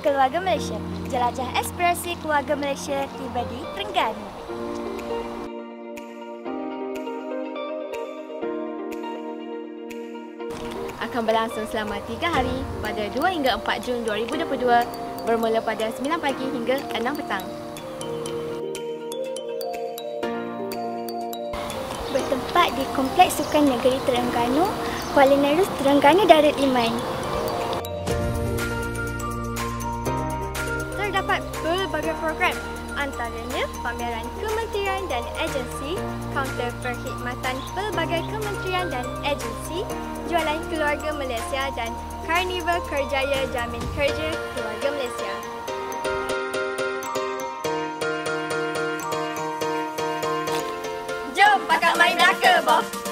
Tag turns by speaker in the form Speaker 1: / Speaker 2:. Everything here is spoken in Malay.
Speaker 1: Keluarga Malaysia. Jelajah aspirasi keluarga Malaysia tiba di Terengganu.
Speaker 2: akan berlangsung selama 3 hari pada 2 hingga 4 Jun 2022 bermula pada 9 pagi hingga 6 petang.
Speaker 1: Bertempat di Kompleks Sukan Negeri Terengganu, Kuala Nerus, Terengganu Darul Iman. Terdapat pelbagai program antaranya pameran kementerian dan agensi, kaunter perkhidmatan pelbagai kementerian dan agensi, jualan keluarga Malaysia dan karnival kerjaya jamin kerja keluarga Malaysia.
Speaker 2: Jom pakai main daka, bos!